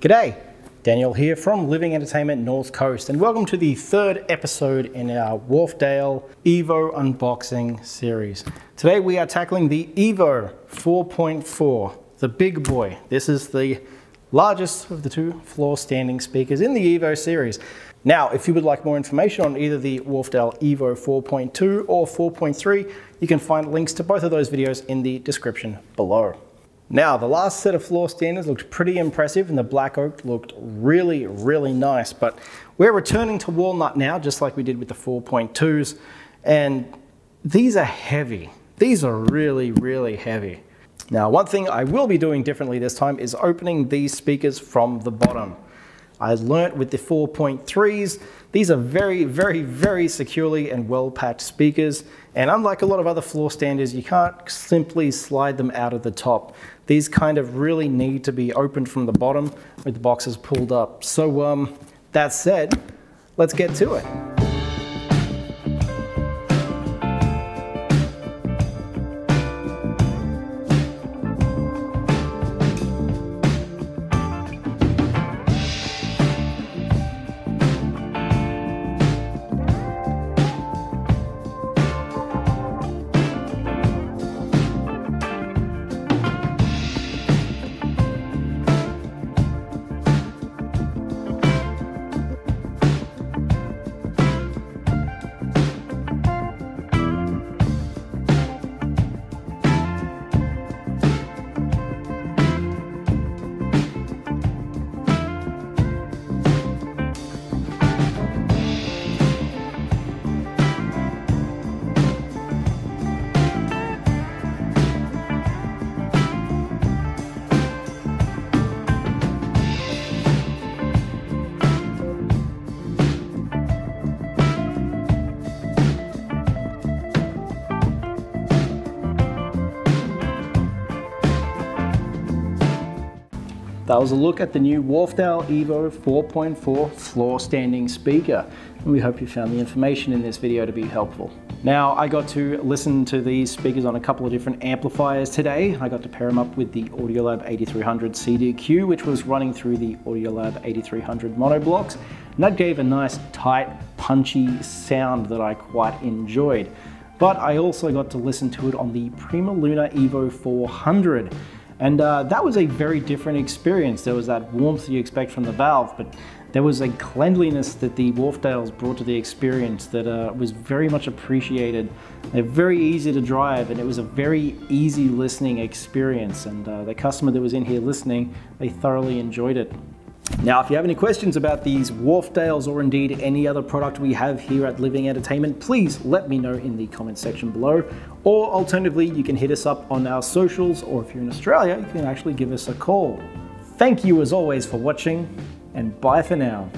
G'day, Daniel here from Living Entertainment North Coast, and welcome to the third episode in our Wharfedale Evo unboxing series. Today we are tackling the Evo 4.4, the big boy. This is the largest of the two floor standing speakers in the Evo series. Now, if you would like more information on either the Wharfedale Evo 4.2 or 4.3, you can find links to both of those videos in the description below. Now, the last set of floor standers looked pretty impressive and the black oak looked really, really nice, but we're returning to walnut now, just like we did with the 4.2s, and these are heavy. These are really, really heavy. Now, one thing I will be doing differently this time is opening these speakers from the bottom. I learnt with the 4.3s, these are very, very, very securely and well-packed speakers. And unlike a lot of other floor standers, you can't simply slide them out of the top. These kind of really need to be opened from the bottom with the boxes pulled up. So um, that said, let's get to it. That was a look at the new Wharfedale Evo 4.4 floor standing speaker. And we hope you found the information in this video to be helpful. Now, I got to listen to these speakers on a couple of different amplifiers today. I got to pair them up with the Audiolab 8300 CDQ, which was running through the Audiolab 8300 monoblocks. And that gave a nice, tight, punchy sound that I quite enjoyed. But I also got to listen to it on the PrimaLuna Evo 400. And uh, that was a very different experience. There was that warmth you expect from the valve, but there was a cleanliness that the Wharfedales brought to the experience that uh, was very much appreciated. They're very easy to drive and it was a very easy listening experience. And uh, the customer that was in here listening, they thoroughly enjoyed it. Now, if you have any questions about these Wharfedales or indeed any other product we have here at Living Entertainment, please let me know in the comment section below. Or alternatively, you can hit us up on our socials, or if you're in Australia, you can actually give us a call. Thank you as always for watching, and bye for now.